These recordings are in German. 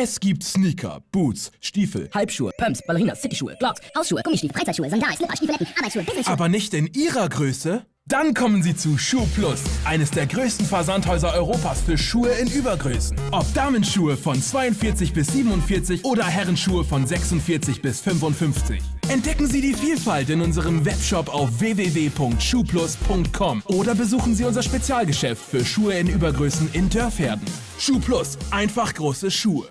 Es gibt Sneaker, Boots, Stiefel. Halbschuhe, Pumps, Ballerinas, Cityschuhe, Clogs, Hausschuhe, Gummistiefel, Freizeitschuhe, Sandalen, Slipper, Stiefeletten, Arbeitsschuhe, Businessschuhe. Aber nicht in Ihrer Größe? Dann kommen Sie zu Schuh Plus, eines der größten Versandhäuser Europas für Schuhe in Übergrößen. Ob Damenschuhe von 42 bis 47 oder Herrenschuhe von 46 bis 55. Entdecken Sie die Vielfalt in unserem Webshop auf www.schuhplus.com oder besuchen Sie unser Spezialgeschäft für Schuhe in Übergrößen in Dörferden. Schuh Plus, einfach große Schuhe.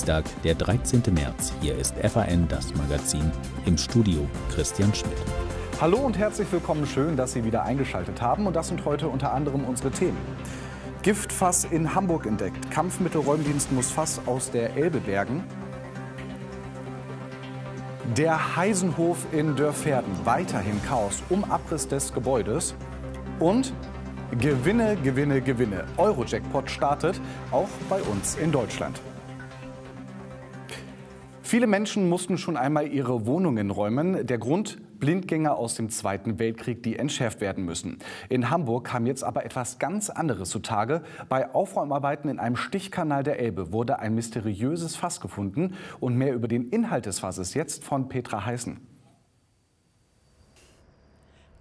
Dienstag, der 13. März. Hier ist FAN, das Magazin. Im Studio Christian Schmidt. Hallo und herzlich willkommen. Schön, dass Sie wieder eingeschaltet haben. Und das sind heute unter anderem unsere Themen. Giftfass in Hamburg entdeckt. Kampfmittelräumdienst muss Fass aus der Elbe bergen. Der Heisenhof in Dörferden. Weiterhin Chaos um Abriss des Gebäudes. Und Gewinne, Gewinne, Gewinne. Eurojackpot startet auch bei uns in Deutschland. Viele Menschen mussten schon einmal ihre Wohnungen räumen. Der Grund Blindgänger aus dem Zweiten Weltkrieg, die entschärft werden müssen. In Hamburg kam jetzt aber etwas ganz anderes zutage. Bei Aufräumarbeiten in einem Stichkanal der Elbe wurde ein mysteriöses Fass gefunden. Und mehr über den Inhalt des Fasses jetzt von Petra Heißen.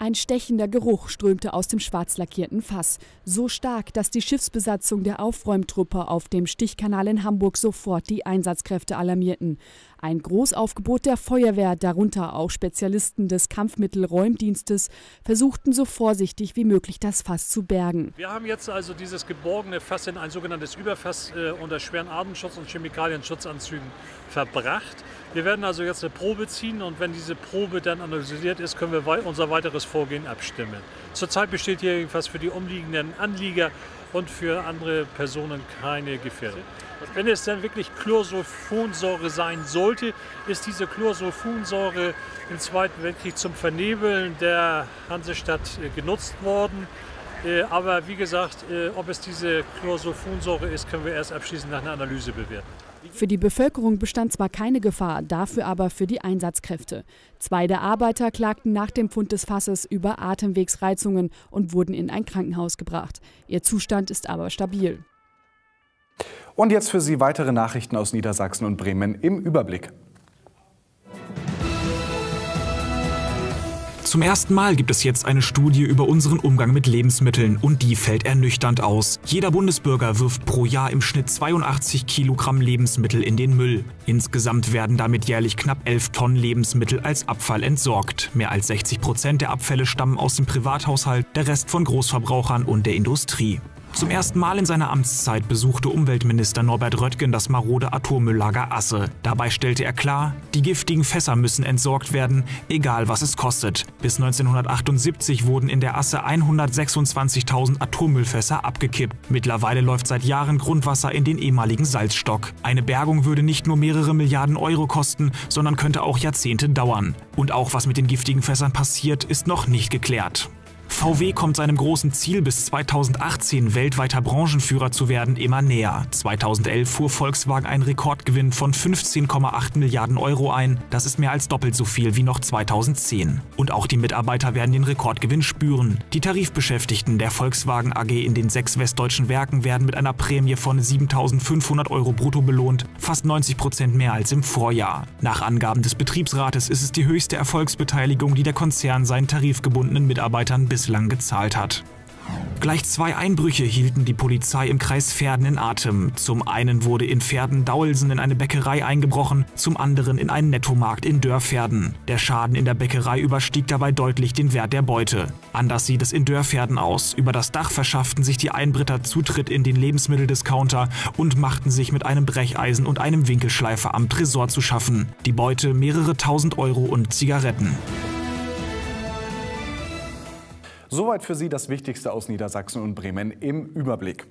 Ein stechender Geruch strömte aus dem schwarz lackierten Fass. So stark, dass die Schiffsbesatzung der Aufräumtruppe auf dem Stichkanal in Hamburg sofort die Einsatzkräfte alarmierten. Ein Großaufgebot der Feuerwehr, darunter auch Spezialisten des Kampfmittelräumdienstes, versuchten so vorsichtig wie möglich das Fass zu bergen. Wir haben jetzt also dieses geborgene Fass in ein sogenanntes Überfass äh, unter schweren Atemschutz- und Chemikalienschutzanzügen verbracht. Wir werden also jetzt eine Probe ziehen und wenn diese Probe dann analysiert ist, können wir unser weiteres Vorgehen abstimmen. Zurzeit besteht hier jedenfalls für die umliegenden Anlieger und für andere Personen keine Gefährdung. Wenn es dann wirklich Chlorsulfonsäure sein sollte, ist diese Chlorsulfonsäure im Zweiten Weltkrieg zum Vernebeln der Hansestadt äh, genutzt worden. Äh, Aber wie gesagt, äh, ob es diese Chlorsulfonsäure ist, können wir erst abschließend nach einer Analyse bewerten. Für die Bevölkerung bestand zwar keine Gefahr, dafür aber für die Einsatzkräfte. Zwei der Arbeiter klagten nach dem Fund des Fasses über Atemwegsreizungen und wurden in ein Krankenhaus gebracht. Ihr Zustand ist aber stabil. Und jetzt für Sie weitere Nachrichten aus Niedersachsen und Bremen im Überblick. Zum ersten Mal gibt es jetzt eine Studie über unseren Umgang mit Lebensmitteln und die fällt ernüchternd aus. Jeder Bundesbürger wirft pro Jahr im Schnitt 82 Kilogramm Lebensmittel in den Müll. Insgesamt werden damit jährlich knapp 11 Tonnen Lebensmittel als Abfall entsorgt. Mehr als 60 Prozent der Abfälle stammen aus dem Privathaushalt, der Rest von Großverbrauchern und der Industrie. Zum ersten Mal in seiner Amtszeit besuchte Umweltminister Norbert Röttgen das marode Atommülllager Asse. Dabei stellte er klar, die giftigen Fässer müssen entsorgt werden, egal was es kostet. Bis 1978 wurden in der Asse 126.000 Atommüllfässer abgekippt. Mittlerweile läuft seit Jahren Grundwasser in den ehemaligen Salzstock. Eine Bergung würde nicht nur mehrere Milliarden Euro kosten, sondern könnte auch Jahrzehnte dauern. Und auch was mit den giftigen Fässern passiert, ist noch nicht geklärt. VW kommt seinem großen Ziel, bis 2018 weltweiter Branchenführer zu werden, immer näher. 2011 fuhr Volkswagen einen Rekordgewinn von 15,8 Milliarden Euro ein. Das ist mehr als doppelt so viel wie noch 2010. Und auch die Mitarbeiter werden den Rekordgewinn spüren. Die Tarifbeschäftigten der Volkswagen AG in den sechs westdeutschen Werken werden mit einer Prämie von 7.500 Euro brutto belohnt, fast 90 Prozent mehr als im Vorjahr. Nach Angaben des Betriebsrates ist es die höchste Erfolgsbeteiligung, die der Konzern seinen tarifgebundenen Mitarbeitern bislang gezahlt hat. Gleich zwei Einbrüche hielten die Polizei im Kreis Verden in Atem. Zum einen wurde in Verden-Daulsen in eine Bäckerei eingebrochen, zum anderen in einen Nettomarkt in Dörferden. Der Schaden in der Bäckerei überstieg dabei deutlich den Wert der Beute. Anders sieht es in Dörferden aus. Über das Dach verschafften sich die Einbritter Zutritt in den Lebensmitteldiscounter und machten sich mit einem Brecheisen und einem Winkelschleifer am Tresor zu schaffen. Die Beute mehrere tausend Euro und Zigaretten. Soweit für Sie das Wichtigste aus Niedersachsen und Bremen im Überblick.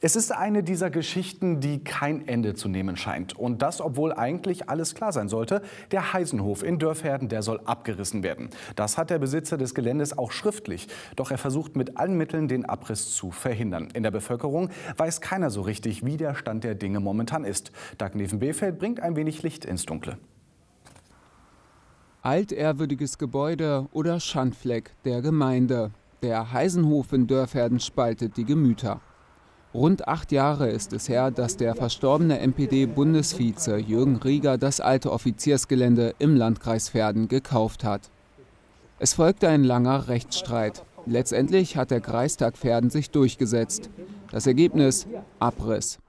Es ist eine dieser Geschichten, die kein Ende zu nehmen scheint. Und das, obwohl eigentlich alles klar sein sollte. Der Heisenhof in Dörfherden, der soll abgerissen werden. Das hat der Besitzer des Geländes auch schriftlich. Doch er versucht mit allen Mitteln, den Abriss zu verhindern. In der Bevölkerung weiß keiner so richtig, wie der Stand der Dinge momentan ist. Dag Neven-Behfeld bringt ein wenig Licht ins Dunkle. Altehrwürdiges Gebäude oder Schandfleck der Gemeinde. Der Heisenhof in Dörferden spaltet die Gemüter. Rund acht Jahre ist es her, dass der verstorbene NPD-Bundesvize Jürgen Rieger das alte Offiziersgelände im Landkreis Verden gekauft hat. Es folgte ein langer Rechtsstreit. Letztendlich hat der Kreistag Verden sich durchgesetzt. Das Ergebnis Abriss.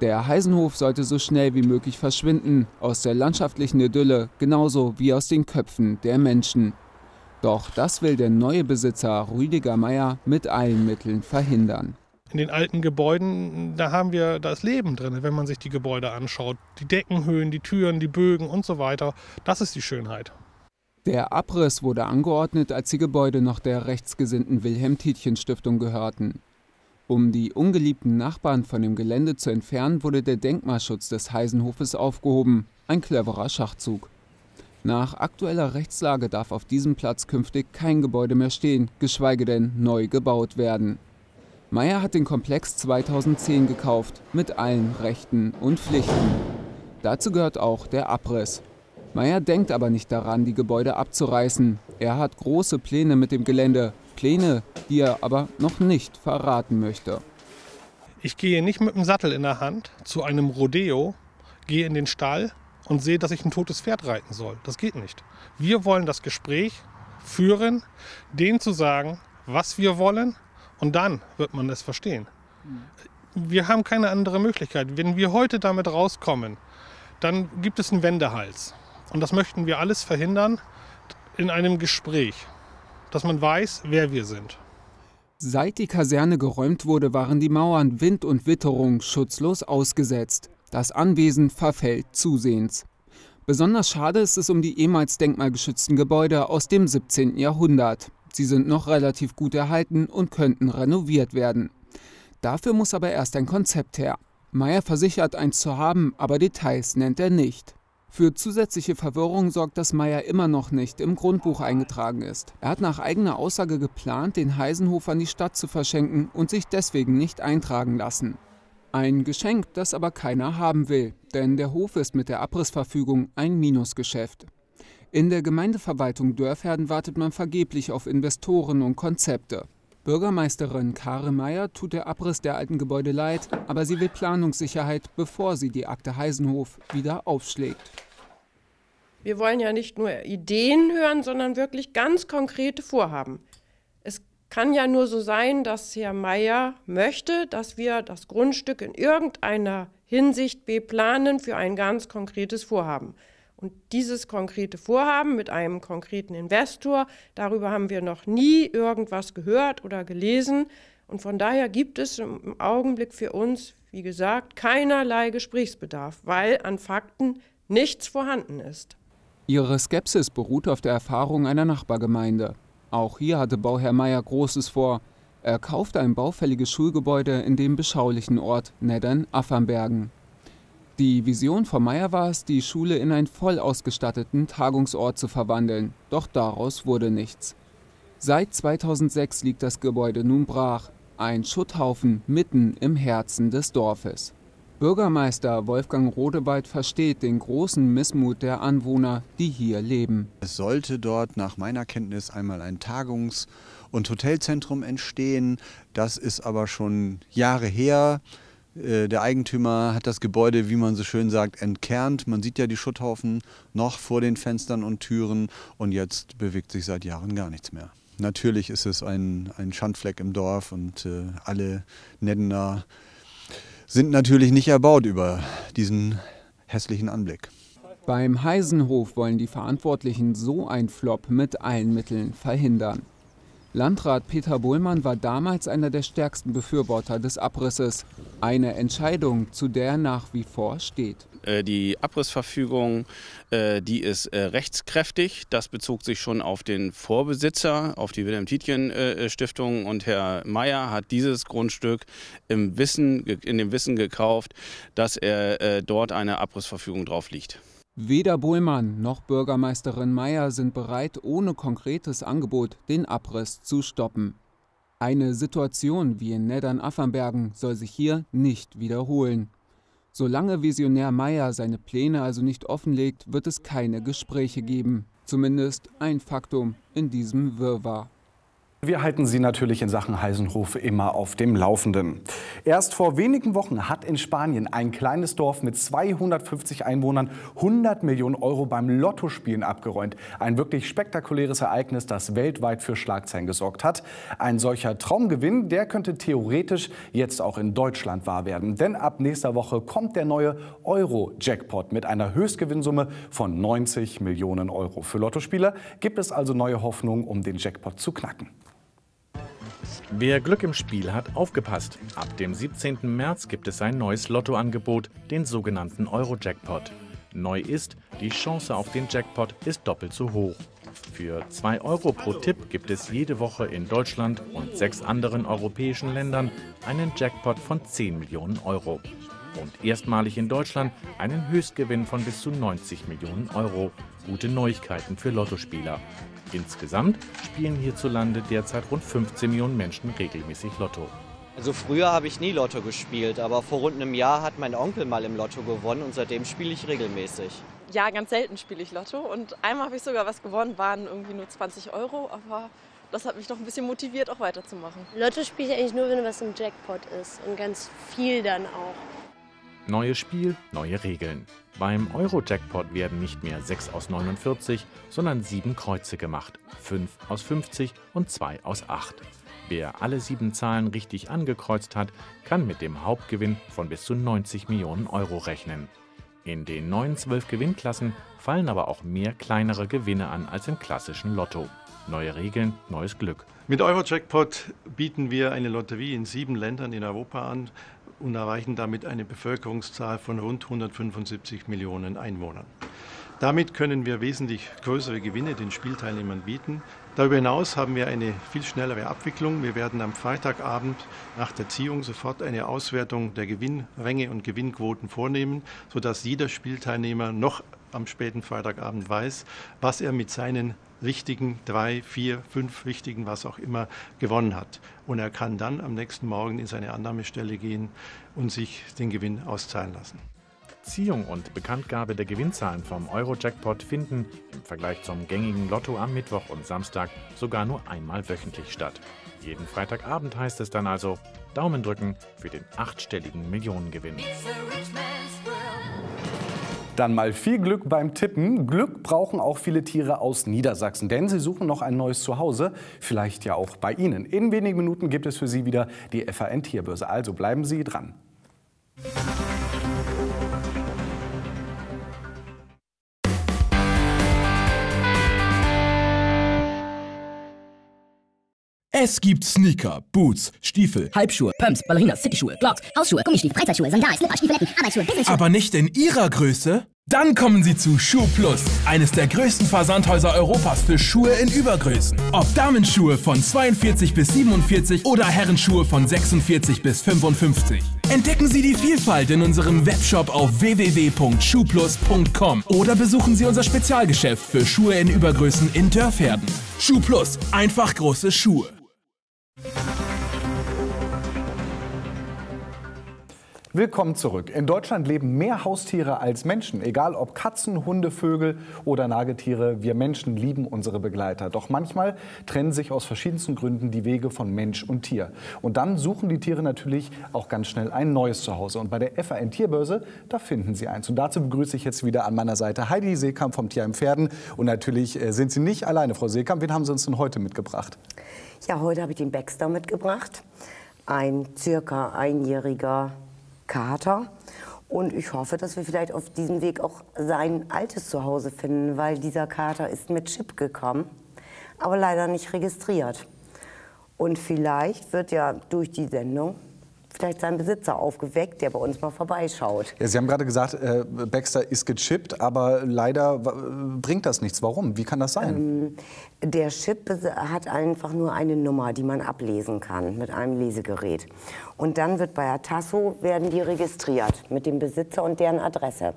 Der Heisenhof sollte so schnell wie möglich verschwinden, aus der landschaftlichen Idylle genauso wie aus den Köpfen der Menschen. Doch das will der neue Besitzer Rüdiger Meier mit allen Mitteln verhindern. In den alten Gebäuden, da haben wir das Leben drin, wenn man sich die Gebäude anschaut. Die Deckenhöhen, die Türen, die Bögen und so weiter. Das ist die Schönheit. Der Abriss wurde angeordnet, als die Gebäude noch der rechtsgesinnten Wilhelm-Tietjen-Stiftung gehörten. Um die ungeliebten Nachbarn von dem Gelände zu entfernen, wurde der Denkmalschutz des Heisenhofes aufgehoben. Ein cleverer Schachzug. Nach aktueller Rechtslage darf auf diesem Platz künftig kein Gebäude mehr stehen, geschweige denn neu gebaut werden. Meyer hat den Komplex 2010 gekauft, mit allen Rechten und Pflichten. Dazu gehört auch der Abriss. Meyer denkt aber nicht daran, die Gebäude abzureißen. Er hat große Pläne mit dem Gelände, Pläne, die er aber noch nicht verraten möchte. Ich gehe nicht mit dem Sattel in der Hand zu einem Rodeo, gehe in den Stall und sehe, dass ich ein totes Pferd reiten soll. Das geht nicht. Wir wollen das Gespräch führen, denen zu sagen, was wir wollen und dann wird man es verstehen. Wir haben keine andere Möglichkeit. Wenn wir heute damit rauskommen, dann gibt es einen Wendehals. Und das möchten wir alles verhindern in einem Gespräch dass man weiß, wer wir sind. Seit die Kaserne geräumt wurde, waren die Mauern Wind und Witterung schutzlos ausgesetzt. Das Anwesen verfällt zusehends. Besonders schade ist es um die ehemals denkmalgeschützten Gebäude aus dem 17. Jahrhundert. Sie sind noch relativ gut erhalten und könnten renoviert werden. Dafür muss aber erst ein Konzept her. Meyer versichert, eins zu haben, aber Details nennt er nicht. Für zusätzliche Verwirrung sorgt, dass Meyer immer noch nicht im Grundbuch eingetragen ist. Er hat nach eigener Aussage geplant, den Heisenhof an die Stadt zu verschenken und sich deswegen nicht eintragen lassen. Ein Geschenk, das aber keiner haben will, denn der Hof ist mit der Abrissverfügung ein Minusgeschäft. In der Gemeindeverwaltung Dörfherden wartet man vergeblich auf Investoren und Konzepte. Bürgermeisterin Kare Meyer tut der Abriss der alten Gebäude leid, aber sie will Planungssicherheit, bevor sie die Akte Heisenhof wieder aufschlägt. Wir wollen ja nicht nur Ideen hören, sondern wirklich ganz konkrete Vorhaben. Es kann ja nur so sein, dass Herr Meyer möchte, dass wir das Grundstück in irgendeiner Hinsicht beplanen für ein ganz konkretes Vorhaben. Und dieses konkrete Vorhaben mit einem konkreten Investor, darüber haben wir noch nie irgendwas gehört oder gelesen. Und von daher gibt es im Augenblick für uns, wie gesagt, keinerlei Gesprächsbedarf, weil an Fakten nichts vorhanden ist. Ihre Skepsis beruht auf der Erfahrung einer Nachbargemeinde. Auch hier hatte Bauherr Meyer Großes vor. Er kaufte ein baufälliges Schulgebäude in dem beschaulichen Ort Neddern-Affernbergen. Die Vision von Meyer war es, die Schule in einen voll ausgestatteten Tagungsort zu verwandeln, doch daraus wurde nichts. Seit 2006 liegt das Gebäude nun brach, ein Schutthaufen mitten im Herzen des Dorfes. Bürgermeister Wolfgang Rodewald versteht den großen Missmut der Anwohner, die hier leben. Es sollte dort nach meiner Kenntnis einmal ein Tagungs- und Hotelzentrum entstehen. Das ist aber schon Jahre her. Äh, der Eigentümer hat das Gebäude, wie man so schön sagt, entkernt. Man sieht ja die Schutthaufen noch vor den Fenstern und Türen und jetzt bewegt sich seit Jahren gar nichts mehr. Natürlich ist es ein, ein Schandfleck im Dorf und äh, alle Neddener sind natürlich nicht erbaut über diesen hässlichen Anblick. Beim Heisenhof wollen die Verantwortlichen so ein Flop mit allen Mitteln verhindern. Landrat Peter Bohlmann war damals einer der stärksten Befürworter des Abrisses. Eine Entscheidung, zu der er nach wie vor steht. Äh, die Abrissverfügung, äh, die ist äh, rechtskräftig. Das bezog sich schon auf den Vorbesitzer, auf die Wilhelm-Tietjen-Stiftung. Und Herr Mayer hat dieses Grundstück im Wissen, in dem Wissen gekauft, dass er dort eine Abrissverfügung drauf liegt. Weder Bohlmann noch Bürgermeisterin Mayer sind bereit, ohne konkretes Angebot den Abriss zu stoppen. Eine Situation wie in Neddern-Affenbergen soll sich hier nicht wiederholen. Solange Visionär Meyer seine Pläne also nicht offenlegt, wird es keine Gespräche geben. Zumindest ein Faktum in diesem Wirrwarr. Wir halten Sie natürlich in Sachen Heisenhof immer auf dem Laufenden. Erst vor wenigen Wochen hat in Spanien ein kleines Dorf mit 250 Einwohnern 100 Millionen Euro beim Lottospielen abgeräumt. Ein wirklich spektakuläres Ereignis, das weltweit für Schlagzeilen gesorgt hat. Ein solcher Traumgewinn, der könnte theoretisch jetzt auch in Deutschland wahr werden. Denn ab nächster Woche kommt der neue Euro-Jackpot mit einer Höchstgewinnsumme von 90 Millionen Euro. Für Lottospieler gibt es also neue Hoffnung, um den Jackpot zu knacken. Wer Glück im Spiel hat, aufgepasst. Ab dem 17. März gibt es ein neues Lottoangebot, den sogenannten Euro-Jackpot. Neu ist, die Chance auf den Jackpot ist doppelt so hoch. Für 2 Euro pro Tipp gibt es jede Woche in Deutschland und sechs anderen europäischen Ländern einen Jackpot von 10 Millionen Euro. Und erstmalig in Deutschland einen Höchstgewinn von bis zu 90 Millionen Euro. Gute Neuigkeiten für Lottospieler. Insgesamt spielen hierzulande derzeit rund 15 Millionen Menschen regelmäßig Lotto. Also früher habe ich nie Lotto gespielt, aber vor rund einem Jahr hat mein Onkel mal im Lotto gewonnen und seitdem spiele ich regelmäßig. Ja, ganz selten spiele ich Lotto und einmal habe ich sogar was gewonnen, waren irgendwie nur 20 Euro, aber das hat mich doch ein bisschen motiviert, auch weiterzumachen. Lotto spiele ich eigentlich nur, wenn was im Jackpot ist und ganz viel dann auch. Neues Spiel, neue Regeln. Beim Euro-Jackpot werden nicht mehr 6 aus 49, sondern 7 Kreuze gemacht, 5 aus 50 und 2 aus 8. Wer alle sieben Zahlen richtig angekreuzt hat, kann mit dem Hauptgewinn von bis zu 90 Millionen Euro rechnen. In den neuen zwölf Gewinnklassen fallen aber auch mehr kleinere Gewinne an als im klassischen Lotto. Neue Regeln, neues Glück. Mit Eurojackpot bieten wir eine Lotterie in sieben Ländern in Europa an und erreichen damit eine Bevölkerungszahl von rund 175 Millionen Einwohnern. Damit können wir wesentlich größere Gewinne den Spielteilnehmern bieten. Darüber hinaus haben wir eine viel schnellere Abwicklung. Wir werden am Freitagabend nach der Ziehung sofort eine Auswertung der Gewinnränge und Gewinnquoten vornehmen, sodass jeder Spielteilnehmer noch am späten Freitagabend weiß, was er mit seinen richtigen, drei, vier, fünf richtigen, was auch immer, gewonnen hat. Und er kann dann am nächsten Morgen in seine Annahmestelle gehen und sich den Gewinn auszahlen lassen. Ziehung und Bekanntgabe der Gewinnzahlen vom Euro-Jackpot finden im Vergleich zum gängigen Lotto am Mittwoch und Samstag sogar nur einmal wöchentlich statt. Jeden Freitagabend heißt es dann also Daumen drücken für den achtstelligen Millionengewinn. Dann mal viel Glück beim Tippen. Glück brauchen auch viele Tiere aus Niedersachsen, denn sie suchen noch ein neues Zuhause, vielleicht ja auch bei Ihnen. In wenigen Minuten gibt es für Sie wieder die FAN Tierbörse, also bleiben Sie dran. Es gibt Sneaker, Boots, Stiefel, Halbschuhe, Pumps, Ballerinas, Cityschuhe, Clogs, Hausschuhe, Gummistiefel, Freizeitschuhe, Sandalen, Slipper, Stiefeletten, Arbeitsschuhe, Businessschuhe. aber nicht in Ihrer Größe? Dann kommen Sie zu Schuh Plus, eines der größten Versandhäuser Europas für Schuhe in Übergrößen. Ob Damenschuhe von 42 bis 47 oder Herrenschuhe von 46 bis 55. Entdecken Sie die Vielfalt in unserem Webshop auf www.schuhplus.com oder besuchen Sie unser Spezialgeschäft für Schuhe in Übergrößen in Dörferden. Schuh Plus, einfach große Schuhe. Willkommen zurück. In Deutschland leben mehr Haustiere als Menschen. Egal ob Katzen, Hunde, Vögel oder Nagetiere, wir Menschen lieben unsere Begleiter. Doch manchmal trennen sich aus verschiedensten Gründen die Wege von Mensch und Tier. Und dann suchen die Tiere natürlich auch ganz schnell ein neues Zuhause. Und bei der FAN Tierbörse, da finden sie eins. Und dazu begrüße ich jetzt wieder an meiner Seite Heidi Seekamp vom Tierheim Pferden. Und natürlich äh, sind Sie nicht alleine, Frau Seekamp. Wen haben Sie uns denn heute mitgebracht? Ja, heute habe ich den Baxter mitgebracht. Ein circa einjähriger Kater. Und ich hoffe, dass wir vielleicht auf diesem Weg auch sein altes Zuhause finden, weil dieser Kater ist mit Chip gekommen, aber leider nicht registriert. Und vielleicht wird ja durch die Sendung vielleicht sein Besitzer aufgeweckt, der bei uns mal vorbeischaut. Ja, Sie haben gerade gesagt, äh, Baxter ist gechippt, aber leider w- bringt das nichts. Warum? Wie kann das sein? Ähm, der Chip hat einfach nur eine Nummer, die man ablesen kann mit einem Lesegerät. Und dann wird bei Atasso werden die registriert mit dem Besitzer und deren Adresse.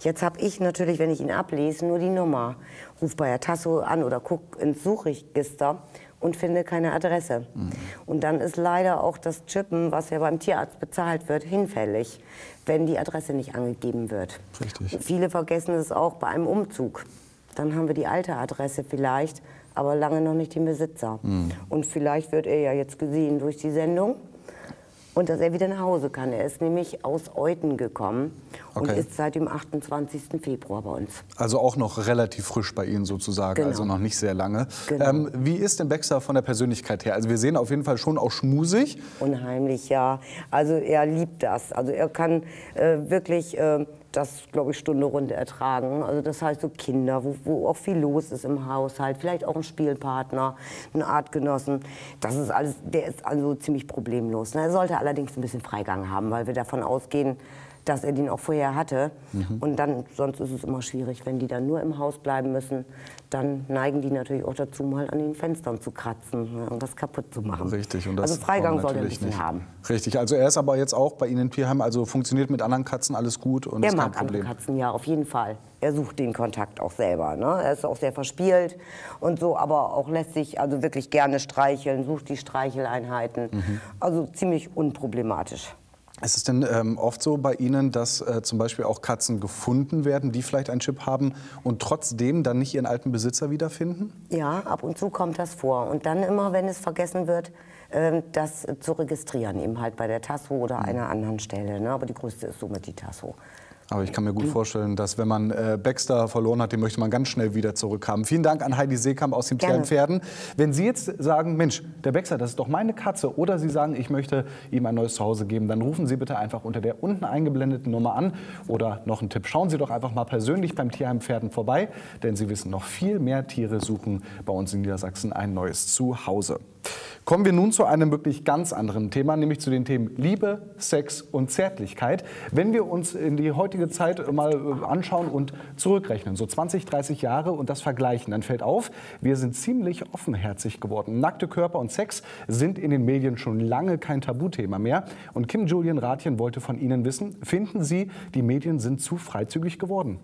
Jetzt habe ich natürlich, wenn ich ihn ablese, nur die Nummer. Ruf bei Atasso an oder guck ins Suchregister und finde keine Adresse. Und dann ist leider auch das Chippen, was ja beim Tierarzt bezahlt wird, hinfällig, wenn die Adresse nicht angegeben wird. Richtig. Viele vergessen es auch bei einem Umzug. Dann haben wir die alte Adresse vielleicht, aber lange noch nicht den Besitzer. Hm. Und vielleicht wird er ja jetzt gesehen durch die Sendung und dass er wieder nach Hause kann. Er ist nämlich aus Euten gekommen und Okay. ist seit dem 28. Februar bei uns. Also auch noch relativ frisch bei Ihnen sozusagen, Genau. also noch nicht sehr lange. Genau. Ähm, wie ist denn Baxter von der Persönlichkeit her? Also wir sehen auf jeden Fall schon auch schmusig. Unheimlich, ja. Also er liebt das. Also er kann äh, wirklich äh, das, glaube ich, Stunde rund ertragen. Also das heißt so Kinder, wo, wo auch viel los ist im Haushalt, vielleicht auch ein Spielpartner, ein Artgenossen. Das ist alles, der ist also ziemlich problemlos. Er sollte allerdings ein bisschen Freigang haben, weil wir davon ausgehen, dass er den auch vorher hatte. Mhm. Und dann, sonst ist es immer schwierig, wenn die dann nur im Haus bleiben müssen, dann neigen die natürlich auch dazu, mal an den Fenstern zu kratzen ne, und was kaputt zu machen. Richtig. Und das also Freigang sollte er nicht. haben. Richtig. Also er ist aber jetzt auch bei Ihnen im Tierheim, also funktioniert mit anderen Katzen alles gut und Er ist kein mag andere Problem. Katzen, ja, auf jeden Fall. Er sucht den Kontakt auch selber. Ne? Er ist auch sehr verspielt und so, aber auch lässt sich also wirklich gerne streicheln, sucht die Streicheleinheiten. Mhm. Also ziemlich unproblematisch. Ist es denn ähm, oft so bei Ihnen, dass äh, zum Beispiel auch Katzen gefunden werden, die vielleicht einen Chip haben und trotzdem dann nicht ihren alten Besitzer wiederfinden? Ja, ab und zu kommt das vor. Und dann immer, wenn es vergessen wird, ähm, das zu registrieren, eben halt bei der Tasso oder einer anderen Stelle. Ne? Aber die größte ist somit die Tasso. Aber ich kann mir gut vorstellen, dass wenn man äh, Baxter verloren hat, den möchte man ganz schnell wieder zurückhaben. Vielen Dank an Heidi Seekamp aus dem. Tierheim Pferden. Wenn Sie jetzt sagen, Mensch, der Baxter, das ist doch meine Katze, oder Sie sagen, ich möchte ihm ein neues Zuhause geben, dann rufen Sie bitte einfach unter der unten eingeblendeten Nummer an. Oder noch ein Tipp, schauen Sie doch einfach mal persönlich beim Tierheim Pferden vorbei, denn Sie wissen, noch viel mehr Tiere suchen bei uns in Niedersachsen ein neues Zuhause. Kommen wir nun zu einem wirklich ganz anderen Thema, nämlich zu den Themen Liebe, Sex und Zärtlichkeit. Wenn wir uns in die heutige Zeit mal äh, anschauen und zurückrechnen, so 20, 30 Jahre und das vergleichen, dann fällt auf, wir sind ziemlich offenherzig geworden. Nackte Körper und Sex sind in den Medien schon lange kein Tabuthema mehr. Und Kim Julian Rathjen wollte von Ihnen wissen, finden Sie, die Medien sind zu freizügig geworden?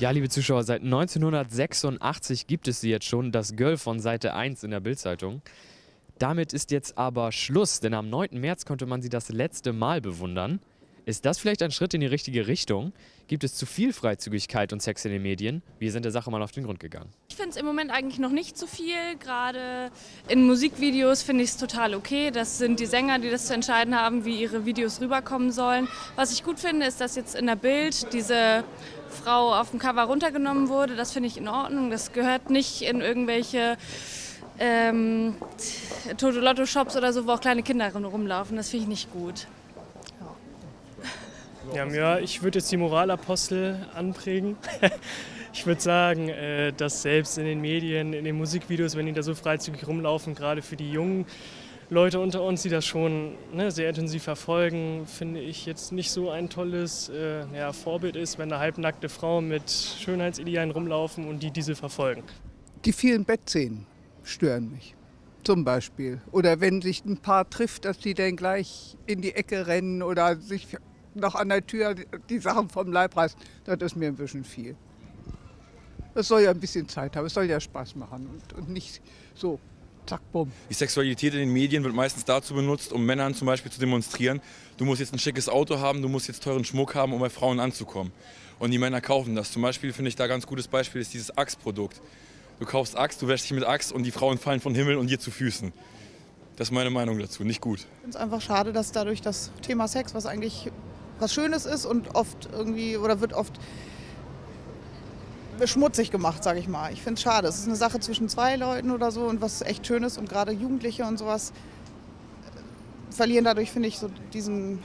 Ja, liebe Zuschauer, seit 1986 gibt es sie jetzt schon, das Girl von Seite 1 in der Bildzeitung. Damit ist jetzt aber Schluss, denn am 9. März konnte man sie das letzte Mal bewundern. Ist das vielleicht ein Schritt in die richtige Richtung? Gibt es zu viel Freizügigkeit und Sex in den Medien? Wir sind der Sache mal auf den Grund gegangen. Ich finde es im Moment eigentlich noch nicht zu viel. Gerade in Musikvideos finde ich es total okay. Das sind die Sänger, die das zu entscheiden haben, wie ihre Videos rüberkommen sollen. Was ich gut finde, ist, dass jetzt in der Bild diese Frau auf dem Cover runtergenommen wurde. Das finde ich in Ordnung. Das gehört nicht in irgendwelche ähm, Toto-Lotto-Shops oder so, wo auch kleine Kinder rumlaufen. Das finde ich nicht gut. Ja, ja ich würde jetzt die Moralapostel anprägen. Ich würde sagen, äh, dass selbst in den Medien, in den Musikvideos, wenn die da so freizügig rumlaufen, gerade für die jungen Leute unter uns, die das schon ne, sehr intensiv verfolgen, finde ich jetzt nicht so ein tolles äh, ja, Vorbild ist, wenn da halbnackte Frauen mit Schönheitsidealen rumlaufen und die diese verfolgen. Die vielen Bettszenen stören mich. Zum Beispiel. Oder wenn sich ein Paar trifft, dass die dann gleich in die Ecke rennen oder sich noch an der Tür die Sachen vom Leib reißen. Das ist mir ein bisschen viel. Es soll ja ein bisschen Zeit haben, es soll ja Spaß machen und, und nicht so zack, bumm. Die Sexualität in den Medien wird meistens dazu benutzt, um Männern zum Beispiel zu demonstrieren, du musst jetzt ein schickes Auto haben, du musst jetzt teuren Schmuck haben, um bei Frauen anzukommen. Und die Männer kaufen das. Zum Beispiel finde ich da ein ganz gutes Beispiel ist dieses Axe-Produkt. Du kaufst Axt, du wäschst dich mit Axt und die Frauen fallen vom Himmel und dir zu Füßen. Das ist meine Meinung dazu, nicht gut. Ich finde es einfach schade, dass dadurch das Thema Sex, was eigentlich was Schönes ist und oft irgendwie oder wird oft schmutzig gemacht, sage ich mal. Ich finde es schade. Es ist eine Sache zwischen zwei Leuten oder so und was echt Schönes und gerade Jugendliche und sowas verlieren dadurch, finde ich, so diesen,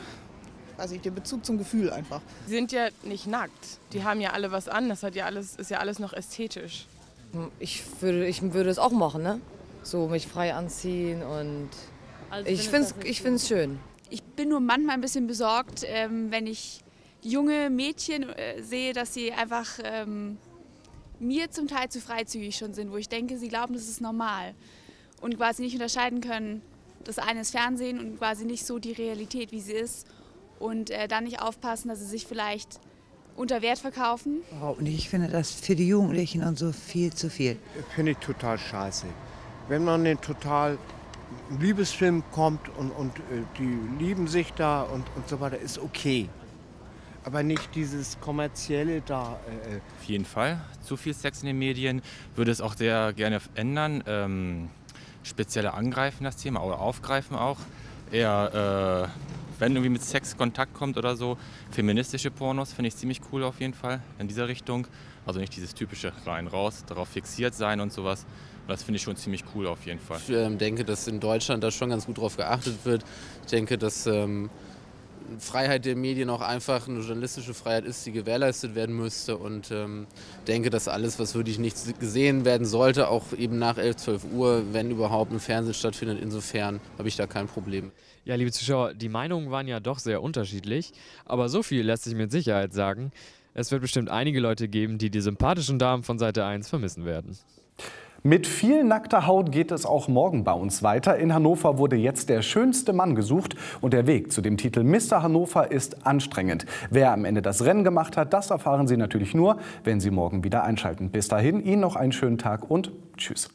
weiß ich, den Bezug zum Gefühl einfach. Die sind ja nicht nackt. Die haben ja alle was an. Das hat ja alles, ist ja alles noch ästhetisch. Ich würde, ich würde es auch machen, ne? So mich frei anziehen und Also ich finde es ich find's schön. Ich bin nur manchmal ein bisschen besorgt, ähm, wenn ich junge Mädchen äh, sehe, dass sie einfach ähm, mir zum Teil zu freizügig schon sind, wo ich denke, sie glauben, das ist normal und quasi nicht unterscheiden können, das eine ist Fernsehen und quasi nicht so die Realität, wie sie ist und äh, dann nicht aufpassen, dass sie sich vielleicht unter Wert verkaufen. Überhaupt nicht. Ich finde das für die Jugendlichen und so viel zu viel. Finde ich total scheiße. Wenn man in total Liebesfilm kommt und, und äh, die lieben sich da und, und so weiter, ist okay. Aber nicht dieses kommerzielle da. Äh, Auf jeden Fall. Zu viel Sex in den Medien würde es auch sehr gerne ändern. Ähm, spezielle angreifen das Thema oder aufgreifen auch. Eher, äh, wenn irgendwie mit Sex Kontakt kommt oder so, feministische Pornos finde ich ziemlich cool auf jeden Fall in dieser Richtung. Also nicht dieses typische rein raus, darauf fixiert sein und sowas. Das finde ich schon ziemlich cool auf jeden Fall. Ich ähm, denke, dass in Deutschland da schon ganz gut drauf geachtet wird. Ich denke, dass ähm, Freiheit der Medien auch einfach eine journalistische Freiheit ist, die gewährleistet werden müsste. Und ähm, denke, dass alles, was wirklich nicht gesehen werden sollte, auch eben nach 11, 12 Uhr, wenn überhaupt im Fernsehen stattfindet, insofern habe ich da kein Problem. Ja, liebe Zuschauer, die Meinungen waren ja doch sehr unterschiedlich, aber so viel lässt sich mit Sicherheit sagen. Es wird bestimmt einige Leute geben, die die sympathischen Damen von Seite 1 vermissen werden. Mit viel nackter Haut geht es auch morgen bei uns weiter. In Hannover wurde jetzt der schönste Mann gesucht und der Weg zu dem Titel Mr. Hannover ist anstrengend. Wer am Ende das Rennen gemacht hat, das erfahren Sie natürlich nur, wenn Sie morgen wieder einschalten. Bis dahin, Ihnen noch einen schönen Tag und Tschüss.